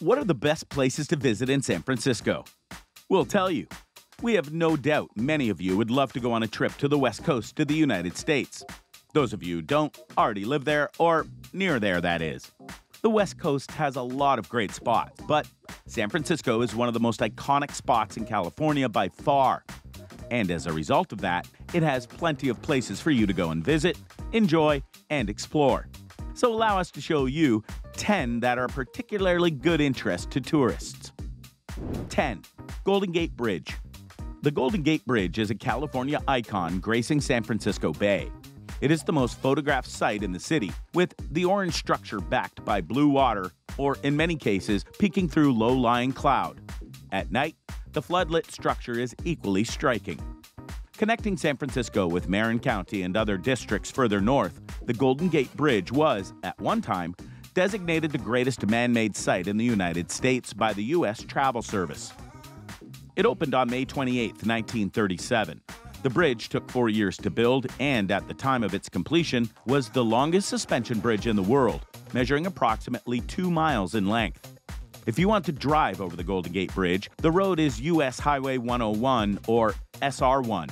what are the best places to visit in San Francisco? We'll tell you. We have no doubt many of you would love to go on a trip to the west coast of the United States. Those of you who don't already live there, or near there, that is. The West Coast has a lot of great spots, but San Francisco is one of the most iconic spots in California by far. And as a result of that, it has plenty of places for you to go and visit, enjoy, and explore. So allow us to show you 10 that are particularly good interest to tourists. 10. Golden Gate Bridge. The Golden Gate Bridge is a California icon gracing San Francisco Bay. It is the most photographed site in the city, with the orange structure backed by blue water, or in many cases, peeking through low lying cloud. At night, the floodlit structure is equally striking. Connecting San Francisco with Marin County and other districts further north, the Golden Gate Bridge was, at one time, designated the greatest man made site in the United States by the U.S. Travel Service. It opened on May 28, 1937. The bridge took four years to build and, at the time of its completion, was the longest suspension bridge in the world, measuring approximately two miles in length. If you want to drive over the Golden Gate Bridge, the road is US Highway 101 or SR1,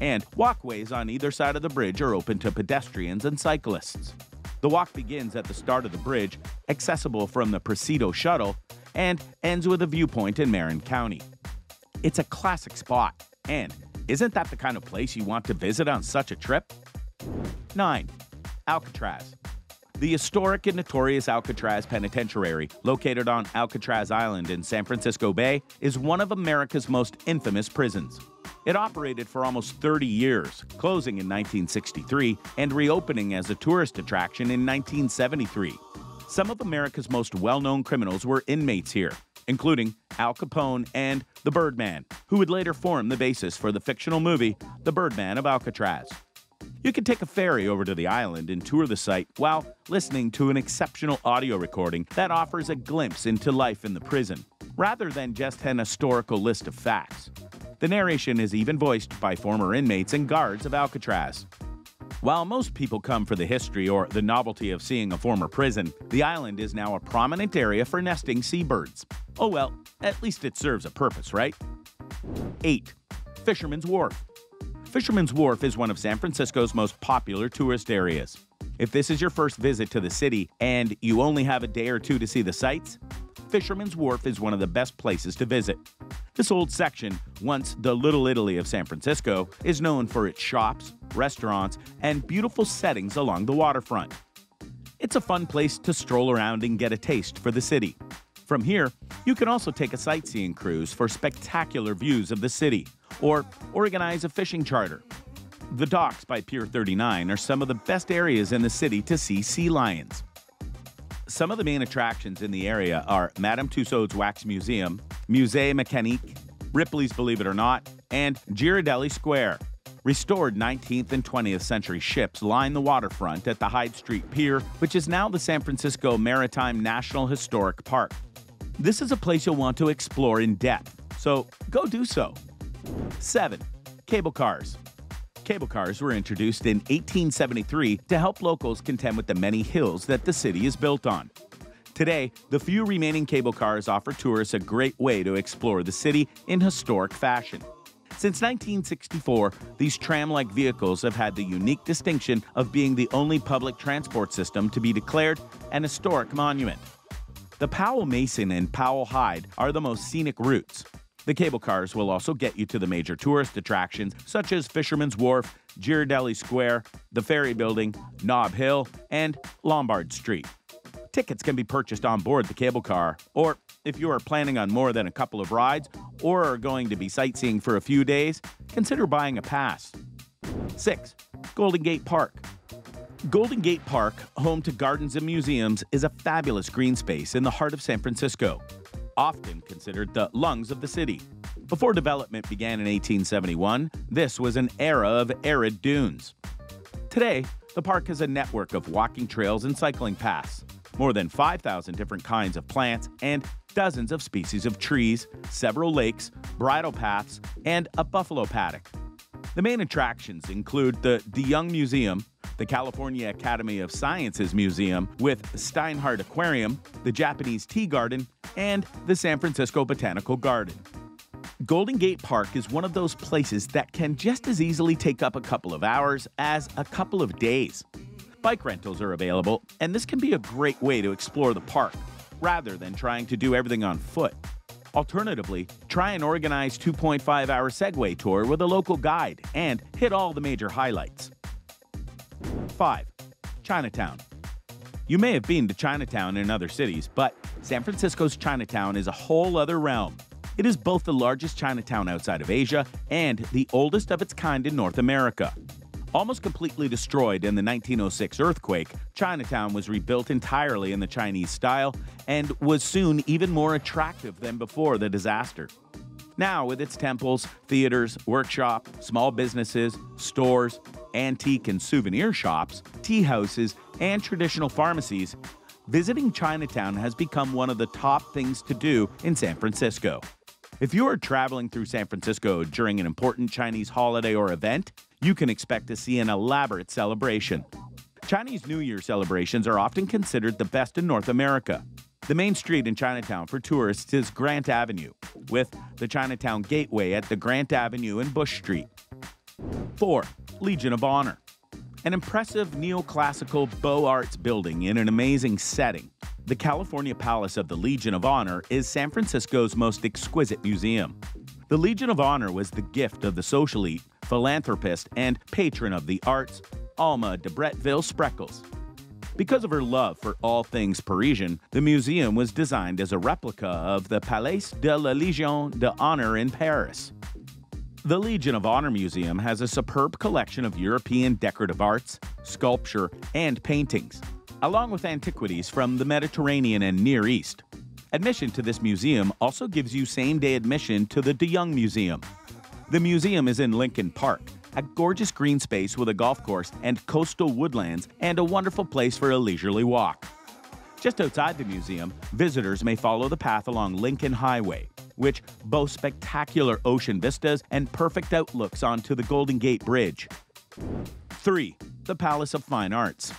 and walkways on either side of the bridge are open to pedestrians and cyclists. The walk begins at the start of the bridge, accessible from the Presidio shuttle, and ends with a viewpoint in Marin County. It's a classic spot, and isn't that the kind of place you want to visit on such a trip? 9. Alcatraz. The historic and notorious Alcatraz Penitentiary, located on Alcatraz Island in San Francisco Bay, is one of America's most infamous prisons. It operated for almost 30 years, closing in 1963 and reopening as a tourist attraction in 1973. Some of America's most well known criminals were inmates here, including Al Capone and the Birdman, who would later form the basis for the fictional movie The Birdman of Alcatraz. You can take a ferry over to the island and tour the site while listening to an exceptional audio recording that offers a glimpse into life in the prison, rather than just an historical list of facts. The narration is even voiced by former inmates and guards of Alcatraz. While most people come for the history or the novelty of seeing a former prison, the island is now a prominent area for nesting seabirds. Oh well, at least it serves a purpose, right? 8. Fisherman's Wharf. Fisherman's Wharf is one of San Francisco's most popular tourist areas. If this is your first visit to the city and you only have a day or two to see the sights, Fisherman's Wharf is one of the best places to visit. This old section, once the Little Italy of San Francisco, is known for its shops, restaurants, and beautiful settings along the waterfront. It's a fun place to stroll around and get a taste for the city. From here, you can also take a sightseeing cruise for spectacular views of the city, or organize a fishing charter. The docks by Pier 39 are some of the best areas in the city to see sea lions. Some of the main attractions in the area are Madame Tussauds Wax Museum, Musée Mécanique, Ripley's Believe It or Not, and Ghirardelli Square. Restored 19th and 20th century ships line the waterfront at the Hyde Street Pier, which is now the San Francisco Maritime National Historic Park. This is a place you'll want to explore in depth, so go do so. 7. Cable cars. Cable cars were introduced in 1873 to help locals contend with the many hills that the city is built on. Today, the few remaining cable cars offer tourists a great way to explore the city in historic fashion. Since 1964, these tram like vehicles have had the unique distinction of being the only public transport system to be declared an historic monument. The Powell Mason and Powell Hyde are the most scenic routes, the cable cars will also get you to the major tourist attractions such as Fisherman's Wharf, Ghirardelli Square, the Ferry Building, Nob Hill, and Lombard Street. Tickets can be purchased on board the cable car, or if you are planning on more than a couple of rides or are going to be sightseeing for a few days, consider buying a pass. 6. Golden Gate Park. Golden Gate Park, home to gardens and museums, is a fabulous green space in the heart of San Francisco often considered the lungs of the city. Before development began in 1871, this was an era of arid dunes. Today, the park has a network of walking trails and cycling paths, more than 5,000 different kinds of plants, and dozens of species of trees, several lakes, bridle paths, and a buffalo paddock. The main attractions include the DeYoung Museum, the California Academy of Sciences Museum with Steinhardt Aquarium, the Japanese Tea Garden, and the San Francisco Botanical Garden. Golden Gate Park is one of those places that can just as easily take up a couple of hours as a couple of days. Bike rentals are available, and this can be a great way to explore the park rather than trying to do everything on foot. Alternatively, try an organized 2.5 hour Segway tour with a local guide and hit all the major highlights. 5. Chinatown. You may have been to Chinatown in other cities, but San Francisco's Chinatown is a whole other realm. It is both the largest Chinatown outside of Asia and the oldest of its kind in North America. Almost completely destroyed in the 1906 earthquake, Chinatown was rebuilt entirely in the Chinese style and was soon even more attractive than before the disaster. Now, with its temples, theaters, workshop, small businesses, stores, antique and souvenir shops, tea houses, and traditional pharmacies, visiting Chinatown has become one of the top things to do in San Francisco. If you are traveling through San Francisco during an important Chinese holiday or event, you can expect to see an elaborate celebration. Chinese New Year celebrations are often considered the best in North America. The main street in Chinatown for tourists is Grant Avenue, with the Chinatown Gateway at the Grant Avenue and Bush Street. 4. Legion of Honor. An impressive neoclassical Beaux Arts building in an amazing setting. The California Palace of the Legion of Honor is San Francisco's most exquisite museum. The Legion of Honor was the gift of the social elite philanthropist, and patron of the arts, Alma de Bretteville Spreckels. Because of her love for all things Parisian, the museum was designed as a replica of the Palais de la Légion d'Honneur in Paris. The Legion of Honor Museum has a superb collection of European decorative arts, sculpture, and paintings, along with antiquities from the Mediterranean and Near East. Admission to this museum also gives you same day admission to the De Young Museum, the museum is in Lincoln Park, a gorgeous green space with a golf course and coastal woodlands, and a wonderful place for a leisurely walk. Just outside the museum, visitors may follow the path along Lincoln Highway, which boasts spectacular ocean vistas and perfect outlooks onto the Golden Gate Bridge. 3. The Palace of Fine Arts.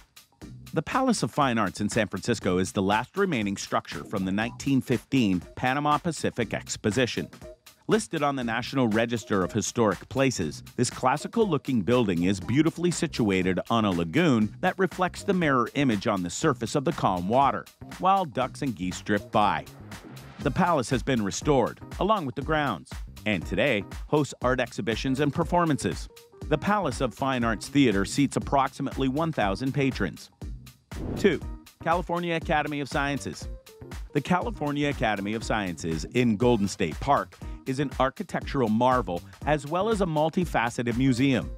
The Palace of Fine Arts in San Francisco is the last remaining structure from the 1915 Panama Pacific Exposition. Listed on the National Register of Historic Places, this classical looking building is beautifully situated on a lagoon that reflects the mirror image on the surface of the calm water, while ducks and geese drift by. The palace has been restored, along with the grounds, and today hosts art exhibitions and performances. The Palace of Fine Arts Theater seats approximately 1,000 patrons. 2. California Academy of Sciences. The California Academy of Sciences in Golden State Park is an architectural marvel as well as a multifaceted museum.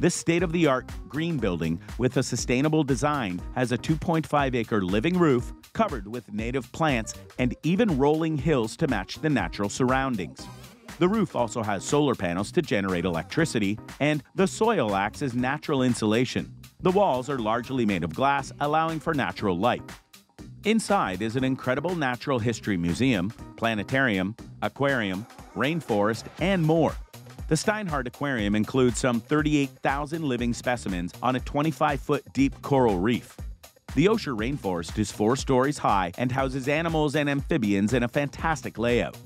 This state of the art green building with a sustainable design has a 2.5 acre living roof covered with native plants and even rolling hills to match the natural surroundings. The roof also has solar panels to generate electricity, and the soil acts as natural insulation. The walls are largely made of glass, allowing for natural light. Inside is an incredible natural history museum, planetarium, aquarium, rainforest, and more. The Steinhardt Aquarium includes some 38,000 living specimens on a 25 foot deep coral reef. The Osher Rainforest is four stories high and houses animals and amphibians in a fantastic layout.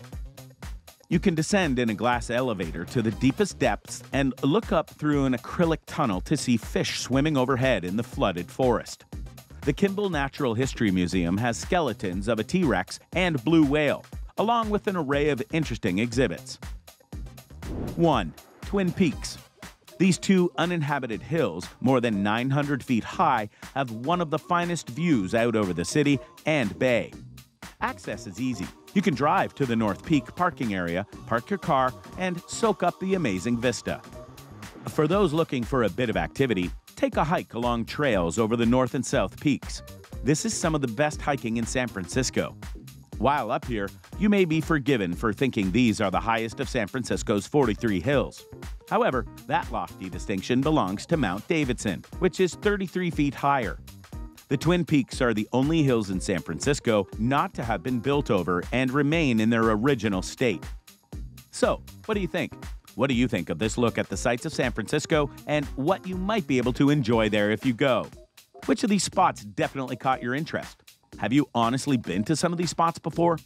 You can descend in a glass elevator to the deepest depths and look up through an acrylic tunnel to see fish swimming overhead in the flooded forest. The Kimball Natural History Museum has skeletons of a T Rex and blue whale, along with an array of interesting exhibits. 1. Twin Peaks. These two uninhabited hills, more than 900 feet high, have one of the finest views out over the city and bay. Access is easy. You can drive to the North Peak parking area, park your car, and soak up the amazing vista. For those looking for a bit of activity, take a hike along trails over the North and South Peaks. This is some of the best hiking in San Francisco. While up here, you may be forgiven for thinking these are the highest of San Francisco's 43 hills. However, that lofty distinction belongs to Mount Davidson, which is 33 feet higher. The Twin Peaks are the only hills in San Francisco not to have been built over and remain in their original state. So, what do you think? What do you think of this look at the sights of San Francisco and what you might be able to enjoy there if you go? Which of these spots definitely caught your interest? Have you honestly been to some of these spots before?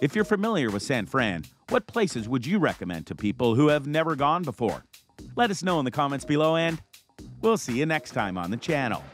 If you're familiar with San Fran, what places would you recommend to people who have never gone before? Let us know in the comments below, and we'll see you next time on the channel.